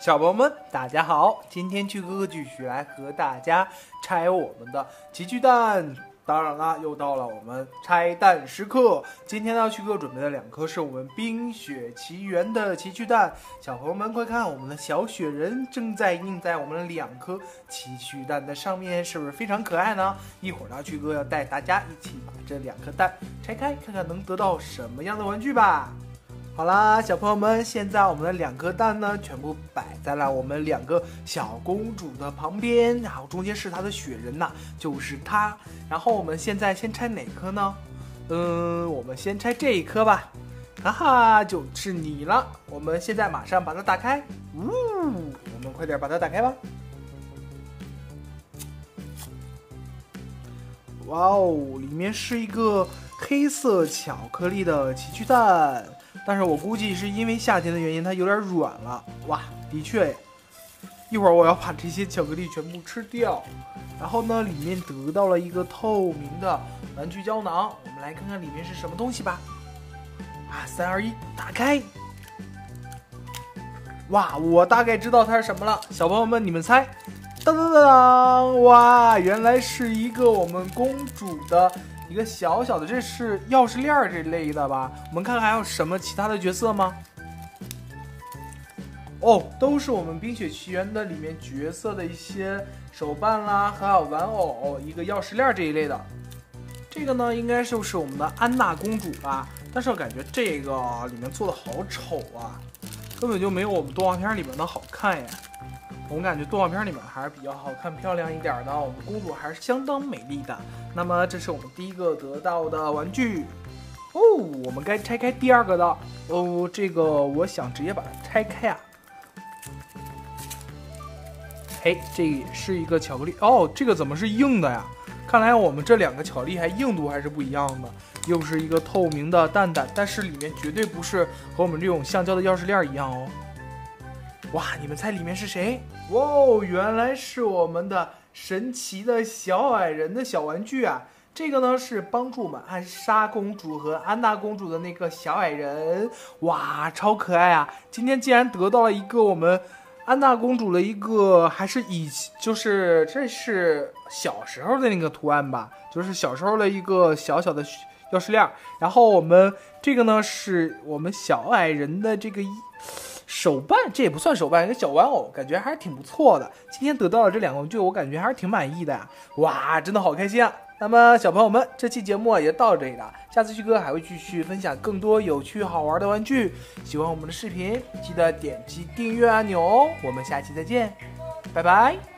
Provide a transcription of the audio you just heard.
小朋友们，大家好！今天趣哥哥继续来和大家拆我们的奇趣蛋。当然啦，又到了我们拆蛋时刻。今天呢，趣哥准备了两颗是我们《冰雪奇缘》的奇趣蛋。小朋友们，快看，我们的小雪人正在印在我们两颗奇趣蛋的上面，是不是非常可爱呢？一会儿呢，趣哥要带大家一起把这两颗蛋拆开，看看能得到什么样的玩具吧。好啦，小朋友们，现在我们的两颗蛋呢，全部摆在了我们两个小公主的旁边，然后中间是她的雪人呐，就是她。然后我们现在先拆哪颗呢？嗯，我们先拆这一颗吧。哈哈，就是你了。我们现在马上把它打开。呜，我们快点把它打开吧。哇哦，里面是一个黑色巧克力的奇趣蛋。但是我估计是因为夏天的原因，它有点软了。哇，的确，一会儿我要把这些巧克力全部吃掉。然后呢，里面得到了一个透明的玩具胶囊，我们来看看里面是什么东西吧。啊，三二一，打开！哇，我大概知道它是什么了。小朋友们，你们猜？当当当当！哇，原来是一个我们公主的。一个小小的，这是钥匙链这类的吧？我们看看还有什么其他的角色吗？哦，都是我们《冰雪奇缘》的里面角色的一些手办啦，还有玩偶，一个钥匙链这一类的。这个呢，应该就是我们的安娜公主吧？但是我感觉这个里面做的好丑啊，根本就没有我们动画片里面的好看呀。我感觉动画片里面还是比较好看、漂亮一点的。我们公主还是相当美丽的。那么，这是我们第一个得到的玩具哦。我们该拆开第二个的哦。这个我想直接把它拆开啊。嘿，这也是一个巧克力哦。这个怎么是硬的呀？看来我们这两个巧克力还硬度还是不一样的。又是一个透明的蛋蛋，但是里面绝对不是和我们这种橡胶的钥匙链一样哦。哇，你们猜里面是谁？哇哦，原来是我们的神奇的小矮人的小玩具啊！这个呢是帮助我们安莎公主和安娜公主的那个小矮人，哇，超可爱啊！今天竟然得到了一个我们安娜公主的一个，还是以就是这是小时候的那个图案吧，就是小时候的一个小小的钥匙链。然后我们这个呢是我们小矮人的这个。手办这也不算手办，一个小玩偶，感觉还是挺不错的。今天得到了这两个玩具，我感觉还是挺满意的呀！哇，真的好开心啊！那么小朋友们，这期节目也就到这里了。下次旭哥还会继续分享更多有趣好玩的玩具。喜欢我们的视频，记得点击订阅按钮哦。我们下期再见，拜拜。